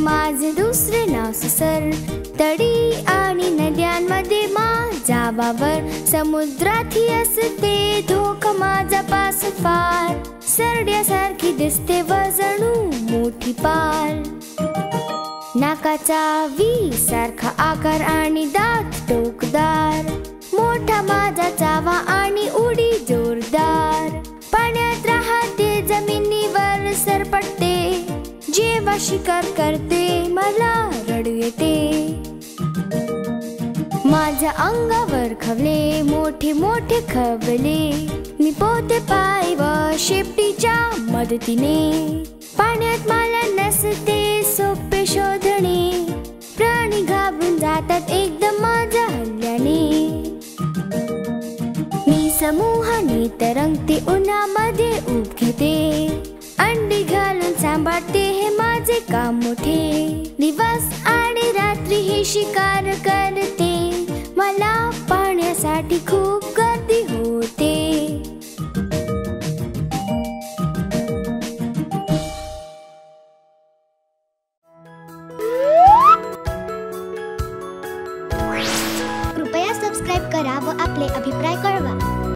माझं दुसरे नाव ससर. तडी आणि नद्यांमध्ये माझा वावर. समुद्रातही असते धोक माझा पास फार सरड्यासारखी दिसते वजणू मोठी पाल नाकाचा वी सारखा आकार आणि दात टोकदार. मोठा माझा चावा आणि उडी जोरदार. पाण्यात राहते जमिनीवर सरपटते जेव्हा शिकार करते मला रडू येते. माझ्या अंगावर खवले मोठे मोठे खवले. मी पोते पाय व शेपटीच्या मदतीने. पाण्यात मला नसते सोपे शोधणे. प्राणी घाबरून जातात एकदम माझ्या हल्ल्याने. मी समूहाने तरंगते उन्हामध्ये उब घेते. अंडी माझे काम मोठे? दिवस आणि रात्री ही शिकार करते. मला पाण्यासाठी खूप गर्दी होते. कृपया सबस्क्राईब करा व आपले अभिप्राय कळवा.